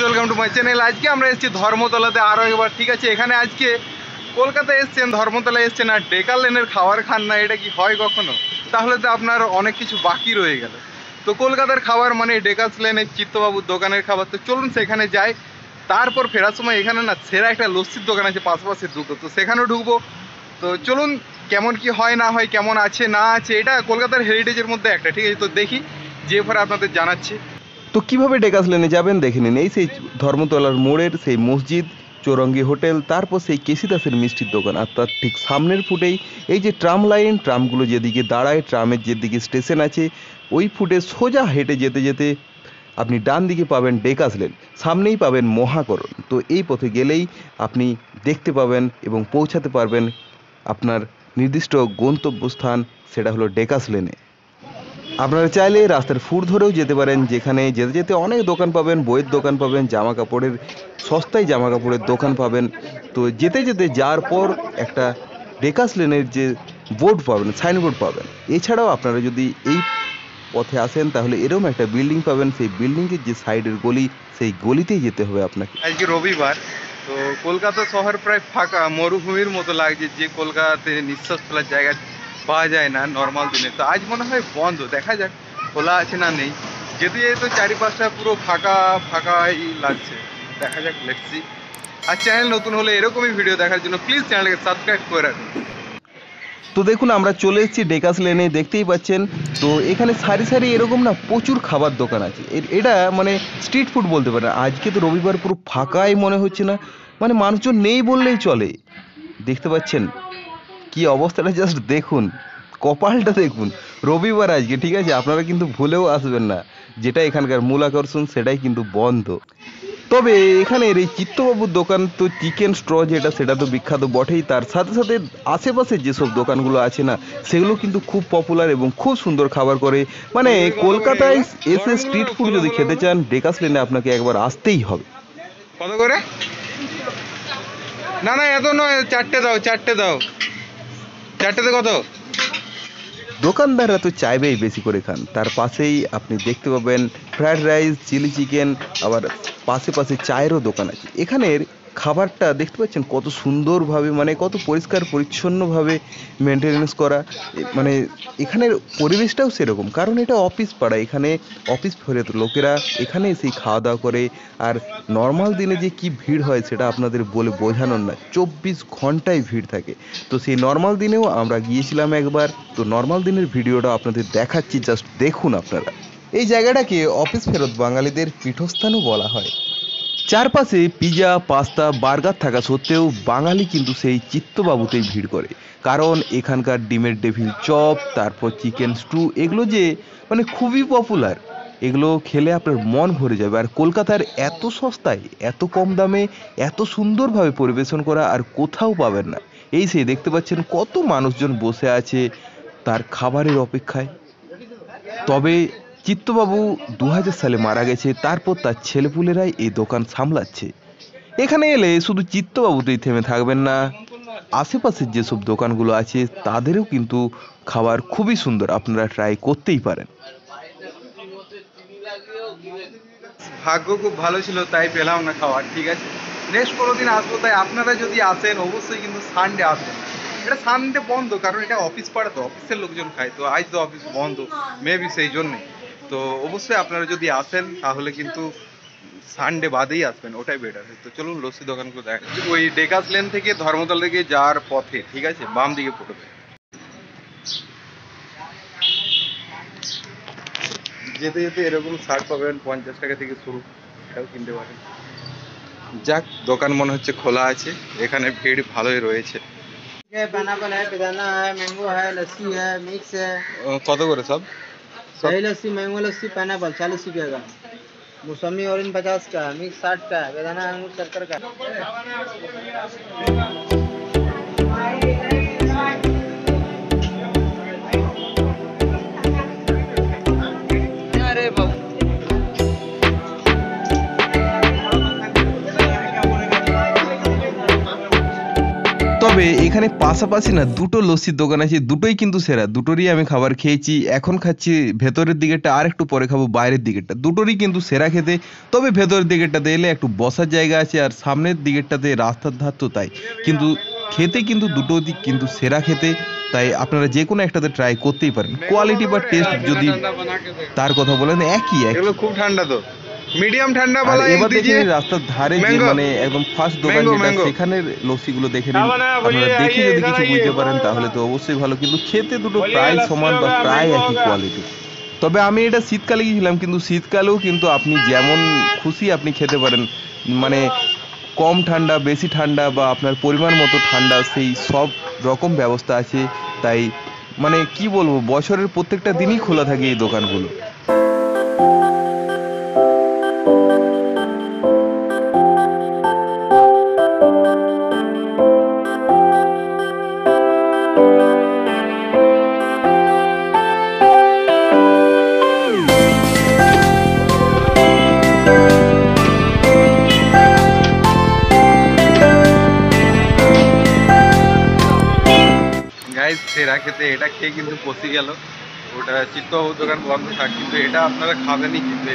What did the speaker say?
Guys welcome to my channel আজকে আমরা এসেছি ধর্মতলাতে। আরও একবার, ঠিক আছে? এখানে আজকে কলকাতা এসছেন ধর্মতলা এসছেন, আর ডেকার লেনের খাবার খান না, এটা কি হয় কখনো? তাহলে তো আপনার অনেক কিছু বাকি রয়ে গেল। তো কলকাতার খাবার মানে ডেকাস লেনের, চিত্তবাবুর দোকানের খাবার। তো চলুন সেখানে যাই। তারপর ফেরার সময় এখানে না সেরা একটা লস্যির দোকান আছে, পাশাপাশি দুটো। তো সেখানেও ঢুকবো। তো চলুন কেমন কি হয়, না হয়, কেমন আছে, না আছে, এটা কলকাতার হেরিটেজের মধ্যে একটা, ঠিক আছে? তো দেখি, যে পরে আপনাদের জানাচ্ছি। তো কীভাবে ডেকাস লেনে যাবেন দেখে নিন। এই সেই ধর্মতলার মোড়ের সেই মসজিদ, চৌরঙ্গি হোটেল, তারপর সেই কেসিদাসের মিষ্টির দোকান। আর তার ঠিক সামনের ফুটেই এই যে ট্রাম লাইন, ট্রামগুলো যেদিকে দাঁড়ায়, ট্রামের যেদিকে স্টেশন আছে, ওই ফুটে সোজা হেঁটে যেতে যেতে আপনি ডান দিকে পাবেন ডেকাস লেন, সামনেই পাবেন মহাকরণ। তো এই পথে গেলেই আপনি দেখতে পাবেন এবং পৌঁছাতে পারবেন আপনার নির্দিষ্ট গন্তব্যস্থান, সেটা হলো ডেকাস লেনে। আপনারা চাইলে রাস্তার ফুট ধরেও যেতে পারেন, যেখানে যেতে যেতে অনেক দোকান পাবেন, বইয়ের দোকান পাবেন জামা কাপড়ের সস্তায় জামা কাপড়ের দোকান পাবেন। তো যেতে যেতে যাওয়ার পর একটা ডেকাস লেনের যে বোর্ড পাবেন সাইনবোর্ড পাবেন। এছাড়াও আপনারা যদি এই পথে আসেন, তাহলে এরকম একটা বিল্ডিং পাবেন, সেই বিল্ডিংয়ের যে সাইডের গলি, সেই গলিতেই যেতে হবে আপনাকে। আজকে রবিবার, তো কলকাতা শহর প্রায় ফাঁকা, মরুভূমির মতো লাগছে, যে কলকাতাতে নিঃশ্বাস ফেলার জায়গা পাওয়া যায় না নর্মাল দিনে। তো আজ মনে হয় বন্ধ, দেখা যাক, খোলা আছে না নেই। যেতে যেতে চারিপাশটা পুরো ফাঁকা, ফাঁকাই লাগছে। দেখা যাক লেটসি আর চ্যানেল নতুন হলে এরকমই ভিডিও দেখার জন্য প্লিজ চ্যানেলকে সাবস্ক্রাইব করে রাখুন। তো দেখুন, আমরা চলে এসেছি ডেকাস লেনে দেখতেই পাচ্ছেন। তো এখানে সারি সারি এরকম না প্রচুর খাবার দোকান আছে। এটা মানে স্ট্রিট ফুড বলতে পারেন। আজকে তো রবিবার পুরো ফাঁকাই মনে হচ্ছে না। মানে মানুষজন নেই বললেই চলে। দেখতে পাচ্ছেন? কি অবস্থাটা জাস্ট দেখুন। কপালটা দেখুন। রবিবার আজকে, ঠিক আছে? আপনারা কিন্তু ভুলেও আসবেন না। যেটা এখানকার মূল আকর্ষণ সেটাই কিন্তু বন্ধ। তবে এখানের এই চিত্তবাবুর দোকান তো চিকেন স্ট্র যেটা, সেটা তো বিখ্যাত বটেই। তার সাথে সাথে আশেপাশে যেসব দোকানগুলো আছে না, সেগুলো কিন্তু খুব পপুলার এবং খুব সুন্দর খাবার করে। মানে কলকাতায় এসে স্ট্রিট ফুড যদি খেতে চান ডেকাস লেনে আপনাকে একবার আসতেই হবে। কত করে? না না, এত নয়, চারটে দাও চারটে দাও। কত? দোকানদাররা তো চাইবেই বেশি করে খান। তার পাশেই আপনি দেখতে পাবেন ফ্রায়েড রাইস চিলি চিকেন আবার পাশে পাশে চায়েরও দোকান আছে। এখানের খাবারটা দেখতে পাচ্ছেন কত সুন্দরভাবে মানে কত পরিষ্কার, পরিচ্ছন্নভাবে মেনটেনেন্স করা। মানে এখানের পরিবেশটাও সেরকম। কারণ এটা অফিস পাড়া, এখানে অফিস ফেরত লোকেরা এখানে এসেই খাওয়া দাওয়া করে। আর নর্মাল দিনে যে কি ভিড় হয় সেটা আপনাদের বলে বোঝানোর না চব্বিশ ঘন্টায় ভিড় থাকে। তো সেই নর্মাল দিনেও আমরা গিয়েছিলাম একবার। তো নর্মাল দিনের ভিডিওটা আপনাদের দেখাচ্ছি। জাস্ট দেখুন আপনারা। এই জায়গাটাকে অফিস ফেরত বাঙালিদের পীঠস্থানও বলা হয়। চারপাশে পিজা, পাস্তা, বার্গার থাকা সত্ত্বেও বাঙালি কিন্তু সেই চিত্তবাবুতেই ভিড় করে। কারণ এখানকার ডিমের ডেভিল চপ, তারপর চিকেন স্টু, এগুলো যে মানে খুবই পপুলার এগুলো খেলে আপনার মন ভরে যাবে। আর কলকাতার এত সস্তায়, এত কম দামে, এত সুন্দরভাবে পরিবেশন করা আর কোথাও পাবেন না। এই সেই দেখতে পাচ্ছেন কত মানুষজন বসে আছে তার খাবারের অপেক্ষায়। তবে চিত্তবাবু দু হাজার সালে মারা গেছে, তারপর তার ছেলেপুলেরাই এই দোকান সামলাচ্ছে। এখানে এলে শুধু চিত্তবাবুতেই থেমে থাকবেন না, আশেপাশের যেসব দোকানগুলো আছে, তাদেরও কিন্তু খাবার খুবই সুন্দর আপনারা ট্রাই করতেই পারেন। ভাগ্য খুব ভালো ছিল, তাই পেলাম না খাবার, ঠিক আছে? নেক্সট কোনো দিন আসব, তাই আপনারা যদি আসেন, অবশ্যই কিন্তু সানডে আসবেন। এটা সানডে বন্ধ, কারণ এটা অফিস পাড়া তো অফিসের লোকজন খায়, তো আজ তো অফিস বন্ধ মেবি সেই জন্যে। তো অবশ্যই আপনারা যদি আসেন তাহলে কিন্তু সানডে বাদেই আসবেন ওটাই বেটার তো চলুন লস্যি দোকানগুলো দেখেন ওই ডেকাস লেন থেকে ধর্মতল থেকে যাওয়ার পথে ঠিক আছে? বাম দিকে পড়বে। যেতে যেতে এরকম শার্ট পাবেন পঞ্চাশ টাকা থেকে শুরু এটাও কিনতে পারেন। যাক দোকান মনে হচ্ছে খোলা আছে এখানে ভিড় ভালোই রয়েছে। কত করে সব? दही लस्सी मैंगो लस्सी पाइनएप्पल चालीस रुपये का। मौसमी ऑरेंज पचास का मिक्स साठ का बेदाना अंगूर सत्तर का। তবে এখানে পাশাপাশি না দুটো লস্যির দোকান আছে দুটোই কিন্তু সেরা। দুটোরই আমি খাবার খেয়েছি এখন খাচ্ছি ভেতরের দিকেরটা আর একটু পরে খাব বাইরের দিকেরটা। দুটোরই কিন্তু সেরা খেতে তবে ভেতরের দিকেরটাতে এলে একটু বসার জায়গা আছে আর সামনের দিকেরটাতে রাস্তার ধার তো তাই। কিন্তু খেতে কিন্তু দুটো দিক কিন্তু সেরা খেতে তাই আপনারা যে কোনো একটাতে ট্রাই করতেই পারেন। কোয়ালিটি বা টেস্ট যদি তার কথা বলেন একই এক খুব ঠান্ডা তো। মিডিয়াম ঠান্ডা বলা এবার দেখে রাস্তার ধারে যে মানে একদম ফার্স্ট দোকান যেটা. সেখানের লস্যিগুলো দেখে নিন। আপনারা দেখে যদি কিছু বুঝতে পারেন তাহলে তো অবশ্যই ভালো। কিন্তু খেতে দুটো প্রায় সমান বা প্রায় একই কোয়ালিটি তবে আমি এটা শীতকালে গিয়েছিলাম কিন্তু শীতকালেও কিন্তু আপনি যেমন খুশি আপনি খেতে পারেন। মানে কম ঠান্ডা বেশি ঠান্ডা বা আপনার পরিমাণ মতো ঠান্ডা সেই সব রকম ব্যবস্থা আছে। তাই মানে কি বলব বছরের প্রত্যেকটা দিনই খোলা থাকে এই দোকানগুলো। গাইজ সেরা খেতে, এটা খেয়ে কিন্তু পচে গেল। ওটা চিত্তবাবুর দোকান বন্ধ থাক, কিন্তু এটা আপনারা খাবেনই কিন্তু